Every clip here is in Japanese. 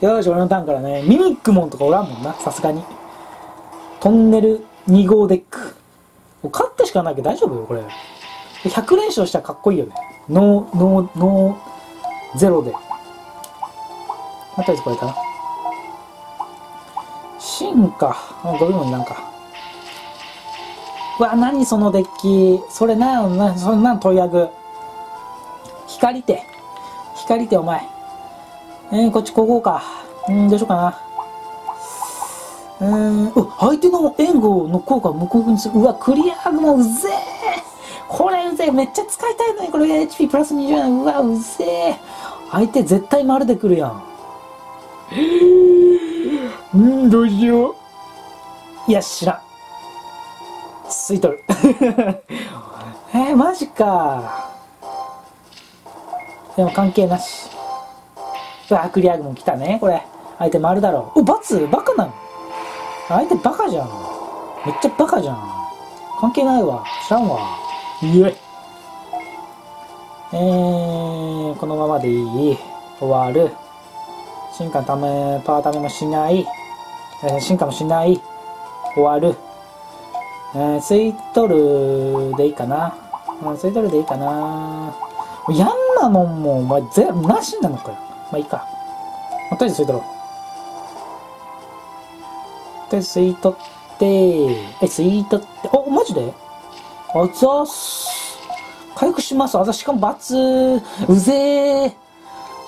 よし、俺のターンからね、ミミックモンとかおらんもんな、さすがに。トンネル2号デック。もう勝ってしかないけど大丈夫よ、これ。100連勝したらかっこいいよね。ノー、ノー、ノー、ゼロで。まあ、とりあえずこれかな。進化。あ、ゴミもいらんか。うわ、何そのデッキ。それな、な、そんなん問屋具。光手。光手お前。えー、こっちここうか。うん、どうしようかな。うー相手の援護の効果を無効にする。うわ、クリアグもうぜえ。これうぜえ。めっちゃ使いたいのに、これ HP プラス20なうわ、うぜえ。相手絶対丸で来るやん。うん、どうしよう。いや、知らん。吸い取る。えー、マジか。でも関係なし。うわ、クリアグも来たね、これ。相手丸だろ。お、バツバカなの？相手バカじゃん。めっちゃバカじゃん。関係ないわ。知らんわ。いえ。えー、このままでいい？終わる。進化ため、パワーためもしない。えー進化もしない。終わる。えー、吸い取るでいいかな。うん、吸い取るでいいかな。ヤンマモンも、お前、ゼロ、なしなのかよ。まあいいか。まあ、とりあえず吸い取ろう。で、吸い取って、え、吸い取って、お、マジで？あざーす。回復します。あざ、しかもバツうぜ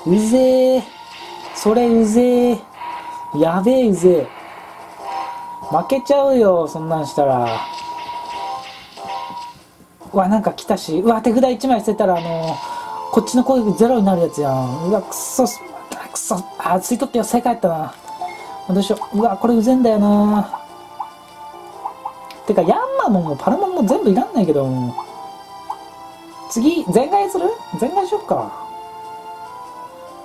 ー。うぜー。それうぜー。やべえうぜー。負けちゃうよ、そんなんしたら。うわ、なんか来たし。うわ、手札1枚捨てたら、あのこっちの攻撃ゼロになるやつやん。うわ、くそ、くそ。あ、吸い取ってよ、正解やったな。どうしよう。うわ、これうぜんだよな。てか、ヤンマモンもパラモンも全部いらんないけど。次、全開する？全開しよっか。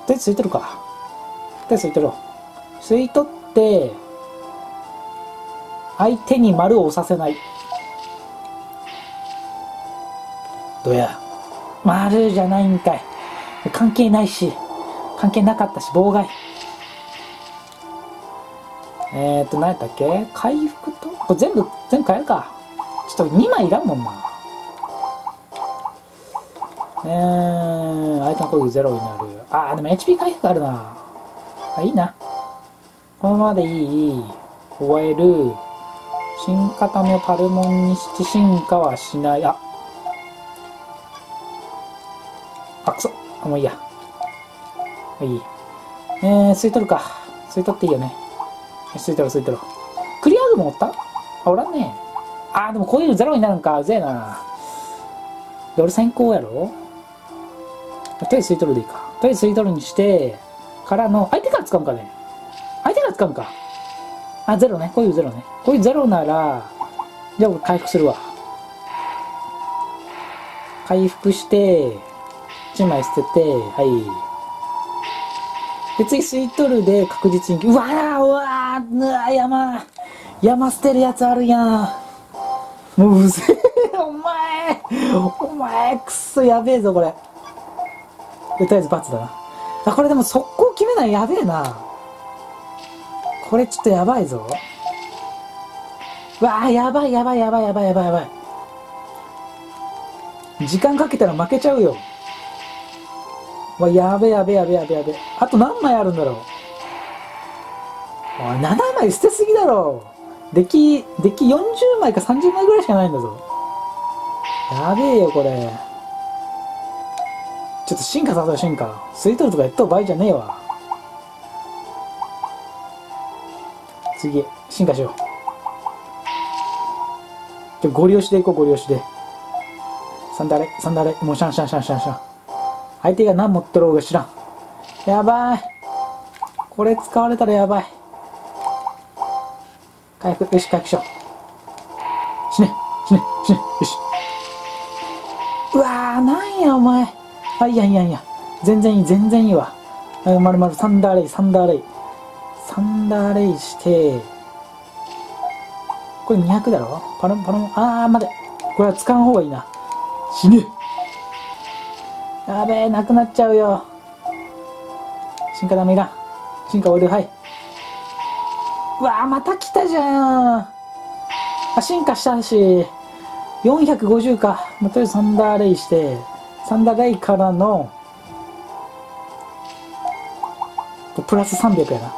とりあえず吸い取るか。とりあえず吸い取ろ。吸い取って、相手に丸を押させない。どうや。丸じゃないんかい。関係ないし、関係なかったし、妨害。えーと、何やったっけ？回復と？これ全部、全部変えるか。ちょっと2枚いらんもんな。えー、相手の攻撃ゼロになる。あー、でも HP 回復あるな。あ、いいな。このままでいい。終える。進化ためパルモンにして進化はしない。あ。あ、くそ。あ、もういいや。いい。えー、吸い取るか。吸い取っていいよね。吸い取ろう、吸い取ろう。クリアーグもおった？あ、おらんね。あー、でもこういうのゼロになるんか。うぜえな。で、俺先行やろ？とりあえず吸い取るでいいか。とりあえず吸い取るにして、からの、相手から使うかね。相手から使うか。あ、ゼロね。こういうゼロね。こういうゼロなら、じゃあ俺回復するわ。回復して、1枚捨てて、はい。で、次吸い取るで確実に、うわーうわーうわー山、山捨てるやつあるやん。もううぜえ、お前、お前、くそやべえぞ、これ。とりあえず罰だな。あ、これでも速攻決めないやべえな。これちょっとやばいぞ。うわーやばいやばいやばいやばいやばいやばい。時間かけたら負けちゃうよ。わ、やべやべやべやべやべ。あと何枚あるんだろう。おい、7枚捨てすぎだろ。デッキ、デッキ40枚か30枚ぐらいしかないんだぞ。やべえよ、これ。ちょっと進化させよ、進化。吸い取るとかやっとう場合じゃねえわ。次、進化しよう。じゃゴリ押しでいこう、ゴリ押しで。サンダーレ、サンダーレ、もうシャンシャンシャンシャンシャン。相手が何持ってろうが知らん。やばい。これ使われたらやばい。回復、よし、回復しよう。死ね、死ね、死ね、よし。うわー、なんや、お前。あ、いや、いや、いや。全然いい、全然いいわ。あまるまる、サンダーレイ、サンダーレイ。サンダーレイして、これ200だろ？パロンパロン、あー、待て。これは使う方がいいな。死ね。やべえ、なくなっちゃうよ。進化ダメが。進化終わるはい。うわーまた来たじゃん。あ進化したし。450か、まあ、とりあえずサンダーレイして。サンダーレイからの。プラス300やな。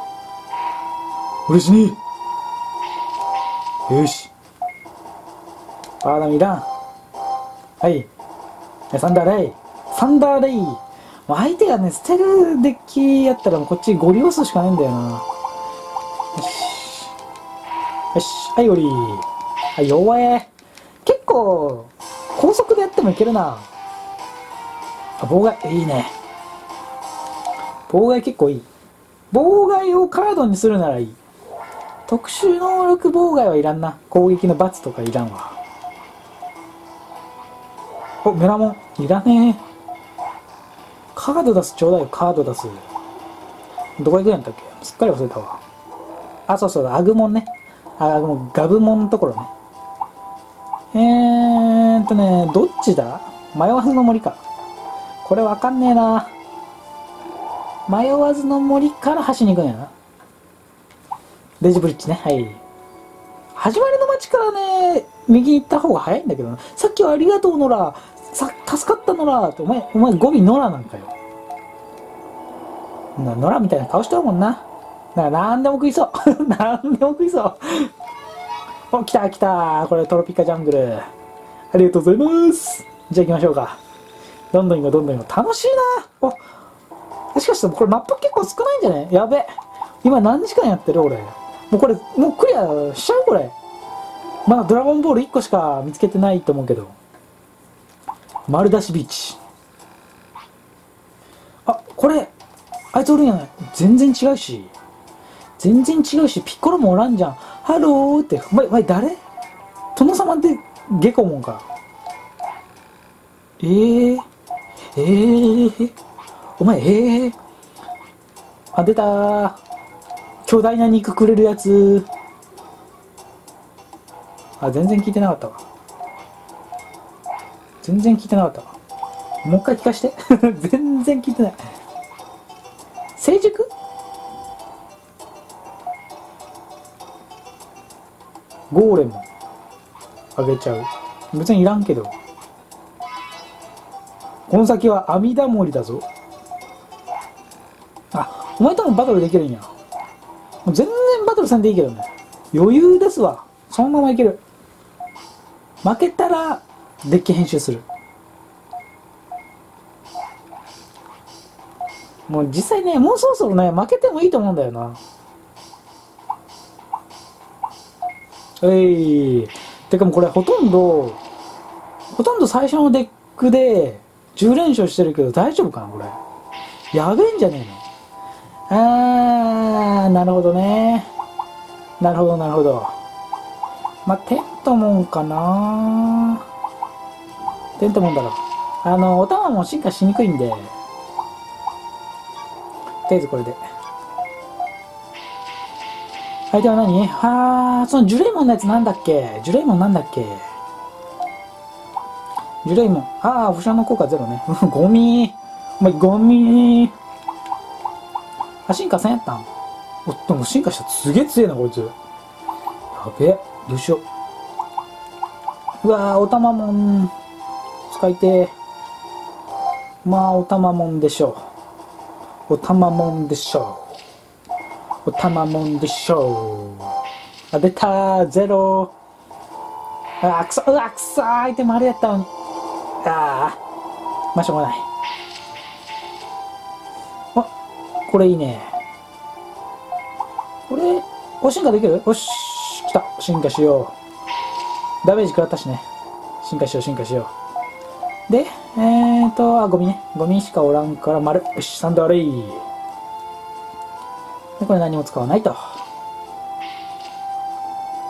嬉しい。よし。パーダミいらんはい。サンダーレイ。サンダーレイもう相手がね捨てるデッキやったらこっちゴリ押すしかないんだよな。よし。よし。はいオリはい弱え。結構高速でやってもいけるな。あ妨害いいね。妨害結構いい。妨害をカードにするならいい。特殊能力妨害はいらんな。攻撃の罰とかいらんわ。おメラモンいらねえ。カード出すちょうだいよカード出すどこ行くんやったっけ？すっかり忘れたわあそうそうアグモンねあアグモンガブモンのところねえーっとねどっちだ？迷わずの森かこれわかんねえな迷わずの森から端に行くんやなデジブリッジね。はい。始まりの街からね、右に行った方が早いんだけどな。さっきはありがとう、ノラ。さ、助かった、ノラ。って、お前、お前語尾ノラなんかよ。な、ノラみたいな顔してるもんな。だから何でも食いそう。何でも食いそう。お、来た来た。これトロピカジャングル。ありがとうございます。じゃあ行きましょうか。どんどん行こう、どんどん行こう。楽しいな。お、しかしこれマップ結構少ないんじゃねやべ。今何時間やってる？俺。もうこれ、もうクリアしちゃう？これ。まだドラゴンボール1個しか見つけてないと思うけど。丸出しビーチ。あ、これ、あいつおるんやない。全然違うし。全然違うし、ピッコロもおらんじゃん。ハローって、お前、お前誰？殿様ってゲコモンか。えー、えー、お前、えー、あ、出たー。巨大な肉くれるやつあ全然聞いてなかったわ全然聞いてなかった。わもう一回聞かして。全然聞いてない。成熟？ゴーレム。あげちゃう。別にいらんけど。この先は阿弥陀森だぞ。あお前ともバトルできるんや。もう全然バトルせんでいいけどね。余裕ですわ。そのままいける。負けたらデッキ編集する。もう実際ねもうそろそろね負けてもいいと思うんだよな。えい。てかもうこれほとんどほとんど最初のデックで10連勝してるけど大丈夫かなこれ。やべえんじゃねえの。あー、なるほどね。なるほど、なるほど。まあ、テントモンかな。テントモンだろ。あの、お玉も進化しにくいんで、とりあえずこれで。相手は何？はあ、そのジュレイモンのやつなんだっけ？ジュレイモンなんだっけ？ジュレイモン。あー、負傷の効果ゼロね。ゴミお前ゴミあ、進化せんやったん？おっと、も進化したすげえ強えな、こいつ。やべえ。どうしよう。うわー、おたまもん。使いてまあ、おたまもんでしょう。おたまもんでしょう。おたまもんでしょう。あ、出た、ゼロあ、くそうわ、くそ相手もあれやったのに。あー、まあ、しょうがないあ。これいいね。これ、お、進化できる？よし、来た。進化しよう。ダメージ食らったしね。進化しよう、進化しよう。で、えーと、あ、ゴミね。ゴミしかおらんから、丸。よし、サンドアレイ。で、これ何も使わないと。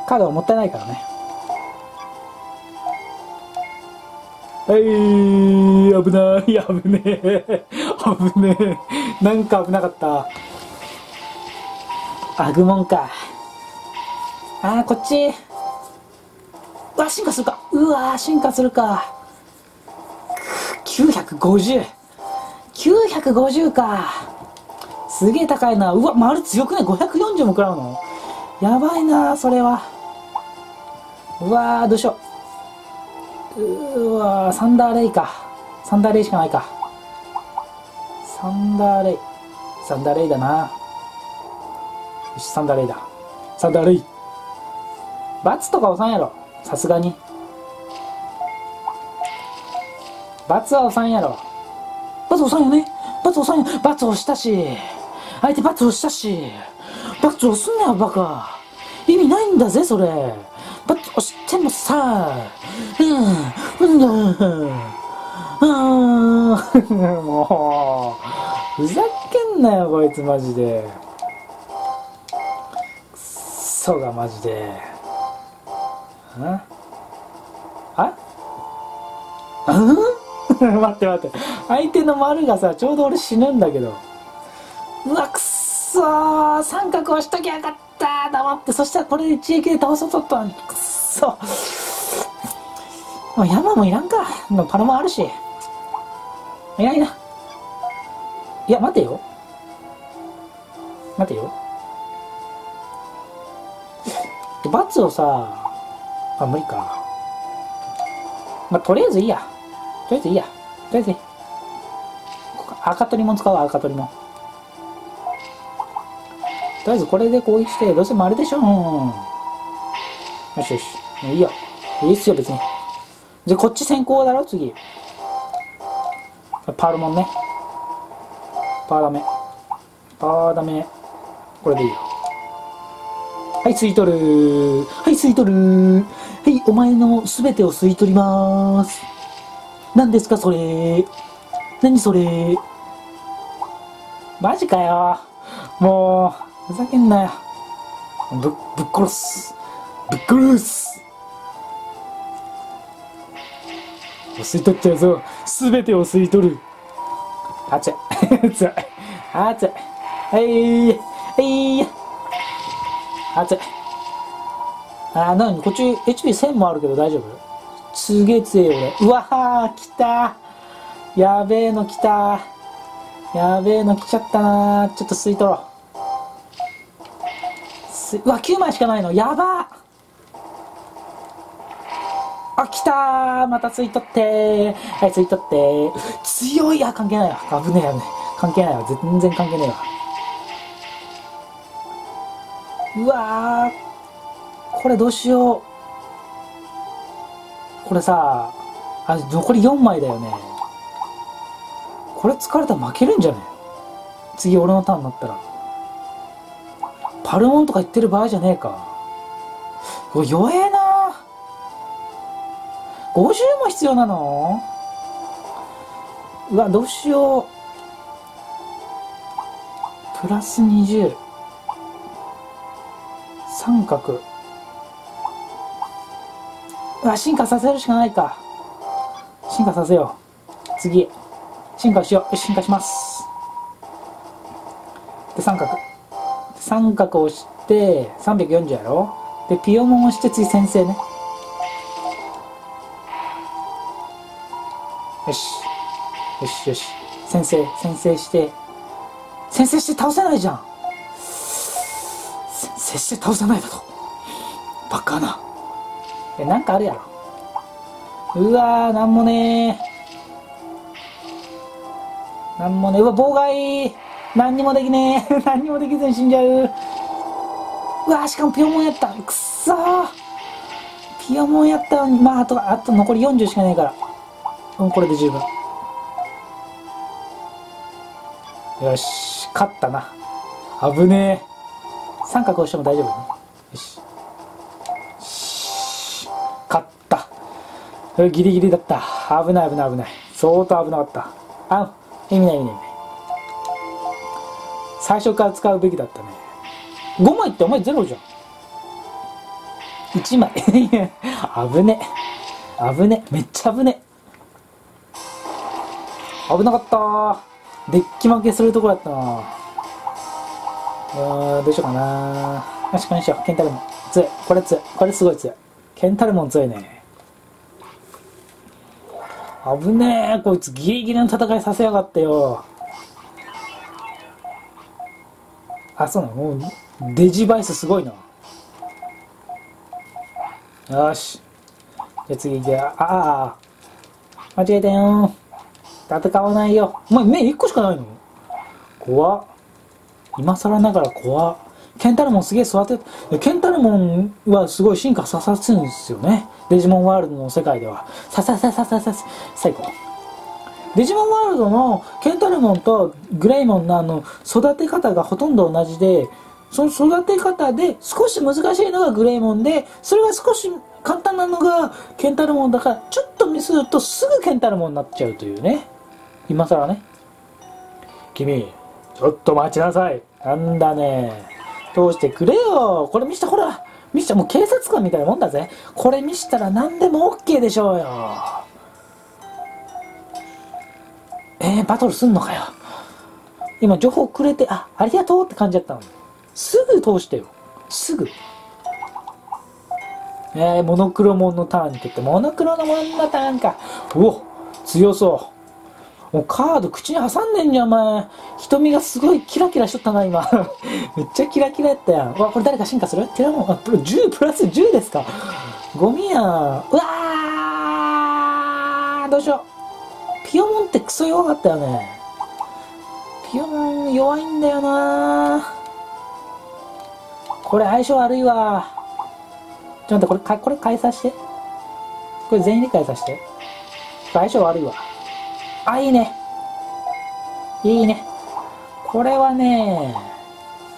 カードはもったいないからね。はい、危ない、危ねえ。危ねえ。なんか危なかった。アグモンか。あー、こっち。うわ、進化するか。うわ進化するか。950。950か。すげえ高いな。うわ、丸強くね ?540 も食らうの？やばいな、それは。うわー、どうしよう。うわー、サンダーレイか。サンダーレイしかないか。サンダーレイ。サンダーレイだな。よし、サンダーレイだ。サンダーレイ。バツとか押さんやろ。さすがに。バツは押さんやろ。バツ押さんよね。バツ押さんよ。バツ押したし。相手バツ押したし。バツ押すんなよ、バカ。意味ないんだぜ、それ。バツ押してもさ。うん。うんだ。うん。もう。ふざけんなよ、こいつマジで。くっそがマジで。ん？あ？待って待って。相手の丸がさ、ちょうど俺死ぬんだけど。うわ、くっそー三角押しときゃよかった黙って。そしたらこれで一撃で倒そうとったのに。くっそもう山もいらんか。もうパラもあるし。いらんいらん。いや、待てよ。待てよ。バツをさ、あ、無理か。まあ、とりあえずいいや。とりあえずいいや。とりあえずいい。赤取りも使うわ、赤取りも。とりあえずこれで攻撃して、どうせ丸でしょ。よしよし。もういいよ。いいっすよ、別に。じゃあこっち先行だろ、次。パールモンね。パーダメ。パーダメ。これでいいよ。はい、吸い取る。はい、吸い取る。はい、お前のすべてを吸い取りまーす。何ですか、それ？何それ？マジかよ。もう、ふざけんなよ。ぶ、ぶっ殺す。ぶっ殺す。吸い取っちゃうぞ。すべてを吸い取る。熱い。熱い。熱い。はい。はい。熱い。あー、なに？こっち HP1000 もあるけど大丈夫？すげえ強い俺。うわー、来たやべえの来たやべえの来ちゃったなちょっと吸い取ろう。うわ、9枚しかないの。やばあ、来たまた吸い取ってはい、吸い取って強いあ、関係ないわ。危ねえやねえ。関係ないわ。全然関係ねえわ。うわーこれどうしよう。これさ、あ、残り4枚だよね。これ疲れたら負けるんじゃね？次俺のターンになったら。パルモンとか言ってる場合じゃねえか。これ弱えな50も必要なの？うわ、どうしよう。プラス20。三角。うわ、進化させるしかないか。進化させよう。次。進化しよう。よ、進化します。で、三角。三角を押して、340やろで、ピオモン押して次先生ね。よし。よしよし。先生、先生して。先生して倒せないじゃん。先生して倒せないだと。バカな。え、なんかあるやろ。うわー、なんもねー。なんもね。うわ、妨害何にもできねえ。何にもできずに死んじゃう。うわ、しかもピオモンやった。くっそー。ピオモンやったのに、まあ、あと、あと残り40しかないから。うん、これで十分。よし、勝ったな。危ねえ。三角押しても大丈夫。よ。しギリギリだった。危ない危ない危ない。相当危なかった。あ、意味ない意味ない。最初から使うべきだったね。5枚ってお前ゼロじゃん。1枚。危ね。危ね。めっちゃ危ね。危なかった。デッキ負けするとこだったなうーん、どうしようかなよし、これにしよう。ケンタルモン。強い。これ強い。これすごい強い。ケンタルモン強いね。危ねえ。こいつギリギリの戦いさせやがってよ。あそうなの？もうデジバイスすごいな。よし。じゃあ次行けああ間違えたよ。戦わないよ。お前目1個しかないの？怖っ。今更ながら怖っ。ケンタルモンすげえ育てケンタルモンはすごい進化させるんですよね。デジモンワールドの世界では。ささささささ最高。デジモンワールドのケンタルモンとグレイモンのあの育て方がほとんど同じでその育て方で少し難しいのがグレイモンでそれが少し簡単なのがケンタルモンだからちょっとミスるとすぐケンタルモンになっちゃうというね。今更ね。君ちょっと待ちなさい。なんだね。どうしてくれよ。これ見したほら。見したもう警察官みたいなもんだぜ。これ見したら何でも OK でしょうよ。えー、バトルすんのかよ。今情報くれてあありがとうって感じだったの。すぐ通してよ。すぐ。えー、モノクロモンのターンって言ってモノクロのモンのターンか。うお強そう。もうカード口に挟んでんじゃん、お前。瞳がすごいキラキラしとったな、今。めっちゃキラキラやったやん。うわ、これ誰か進化する？テラモン、あ、10プラス10ですか？ゴミやん。うわーどうしよう。ピオモンってクソ弱かったよね。ピオモン弱いんだよなこれ相性悪いわ。ちょっと待って、これ、これ変えさせて。これ全員で変えさせて。相性悪いわ。あ、いいね。いいね。これはね、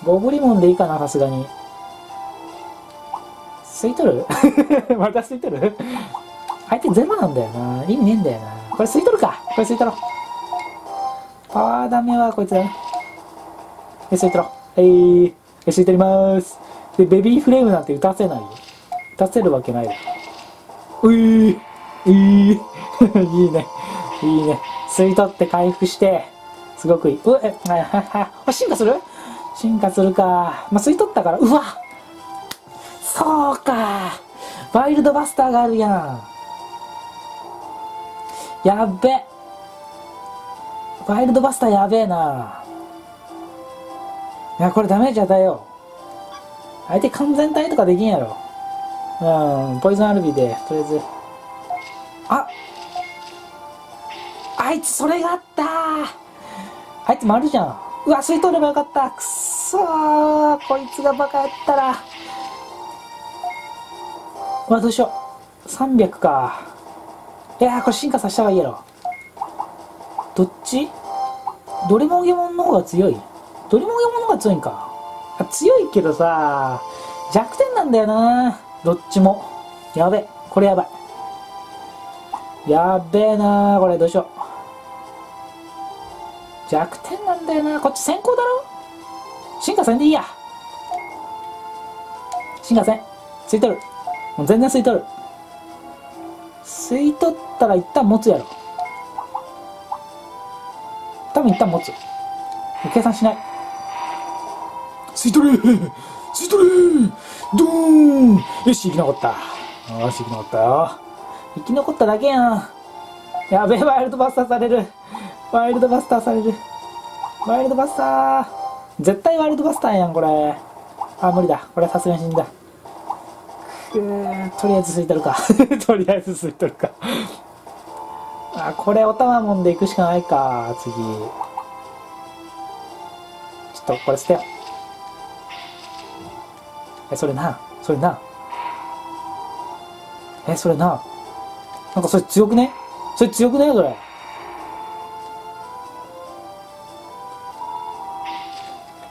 ゴブリモンでいいかな、さすがに。吸い取る？また吸い取る？相手ゼロなんだよな。意味ねえんだよな。これ吸い取るか。これ吸い取ろう。パワーダメはこいつだね。で、吸い取ろう。はい。吸い取りまーす。で、ベビーフレームなんて打たせないよ。打たせるわけないよ。ういー。ういい。いいね。いいね。吸い取って回復して、すごくいい。うえ、ははは、進化する？進化するか。まあ、吸い取ったから、うわそうか。ワイルドバスターがあるやん。やっべ。ワイルドバスターやべえな。いや、これダメージ与えよう。相手完全体とかできんやろ。うん、ポイズンアルビで、とりあえず。ああいつそれがあったあいつ丸じゃん。うわ、吸い取ればよかった。くっそー。こいつがバカやったら。うわ、どうしよう。300か。いやー、これ進化させた方がいいやろ。どっち？ドリモゲモンの方が強いドリモゲモンの方が強いんか。強いけどさ、弱点なんだよな。どっちも。やべ。これやばい。やべえなこれどうしよう。弱点なんだよな。こっち先行だろ進化せんでいいや。進化せん。吸い取る。もう全然吸い取る。吸い取ったら一旦持つやろ。多分一旦持つ。計算しない。吸い取れ吸い取れドーンよし、生き残った。よし、生き残ったよ。生き残っただけやん。やべえ、ワイルドバスターされる。ワイルドバスターされる。ワイルドバスター絶対ワイルドバスターやん、これ。あ、無理だ。これさすがに死んだ。くーとりあえず吸い取るか。とりあえず吸い取るか。あ、これおたまもんで行くしかないか、次。ちょっと、これ捨てよ。え、それな。それな。え、それな。なんかそれ強くね？それ強くね？それ。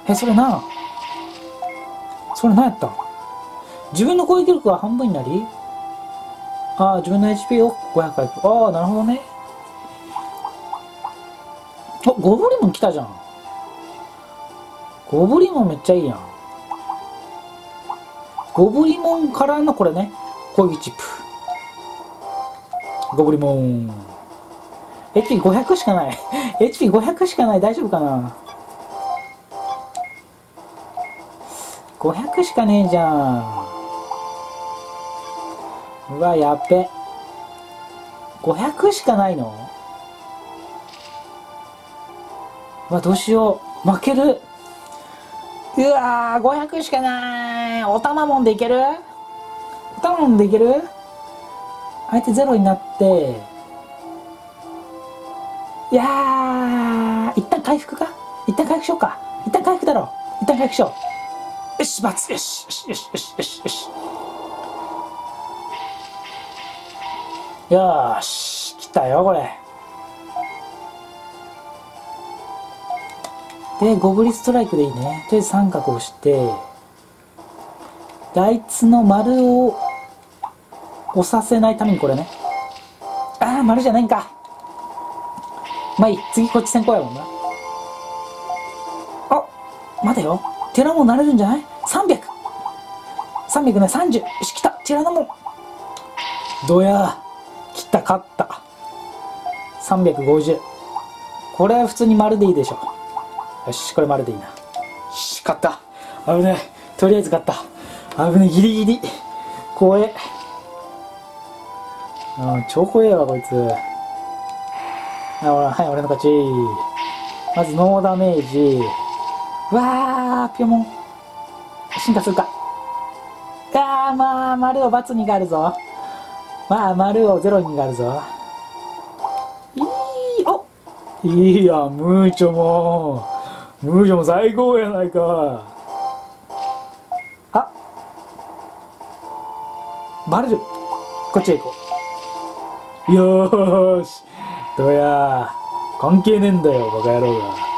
え、それな、それ何やった？自分の攻撃力が半分になり？ああ、自分の HP を500回復。ああ、なるほどね。あ、ゴブリモン来たじゃん。ゴブリモンめっちゃいいやん。ゴブリモンからのこれね、攻撃チップ。ゴブリモン。HP500 しかない。HP500 しかない。大丈夫かな？500しかねえじゃん。うわ、やっべ。500しかないの？うわ、どうしよう。負ける？うわー500しかない。おたまもんでいける？おたまもんでいける？相手ゼロになって。いやー一旦回復か？一旦回復しようか。一旦回復だろ。一旦回復しよう。よしバツよしよしよしよしよしよし。よし来たよこれ。でゴブリストライクでいいね。とりあえず三角をしてあいつの丸を押させないためにこれね。ああ丸じゃないんか。まあいい。次こっち先行やもんな。あ待てよ。テラモンなれるんじゃない？?300 300ね30よし来た。ティラノモンどや。来た勝った。350これは普通に丸でいいでしょよしこれ丸でいいな。よし勝った。危ねえ。とりあえず勝った。危ねえギリギリ。怖え。うん超怖えわこいつ。あはい俺の勝ち。まずノーダメージ。わーピョモン。進化するか。あーまあ丸を×にがあるぞ。まあ丸をゼロにがあるぞ。いいおいいやムーチョもムーチョも最高やないか。あバレるこっちへ行こう。よーし。どうや関係ねえんだよバカ野郎が。よ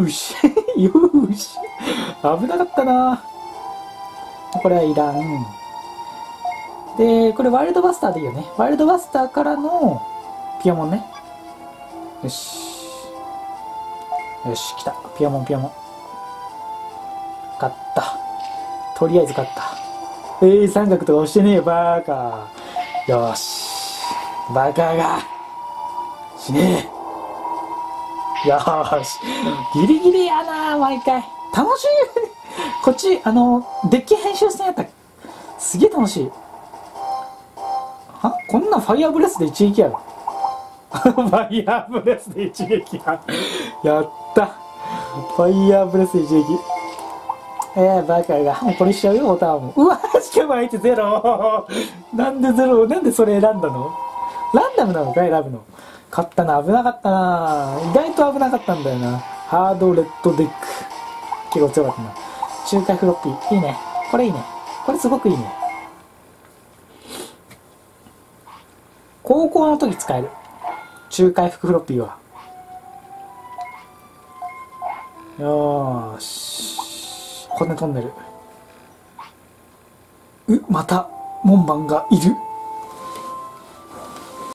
ーし。よーし。危なかったな。これはいらん。でこれワイルドバスターでいいよね。ワイルドバスターからのピアモンね。よし。よし来た。ピアモンピアモン。勝った。とりあえず勝った。えー、三角とか押してねえよバーカ。ーよし。バーカーが死ね。えよーし。ギリギリやな毎回。楽しい。こっちあのデッキ編集戦やったすげえ楽しい。は？こんなファイヤーブレスで一撃やろ ファイヤーブレスで一撃ややった。ファイヤーブレスで一撃。えー、バカが。もうこれしちゃうよボタンもうわしかも相手ゼロ。なんでゼロ？なんでそれ選んだの？ランダムなのか選ぶの？勝ったな危なかったな。意外と危なかったんだよな。ハードレッドデック。結構強かったな。中華フロッピー。いいね。これいいね。これすごくいいね。高校の時使える。中回復フロッピーは。よーし。骨トンネル。うまた門番がいる。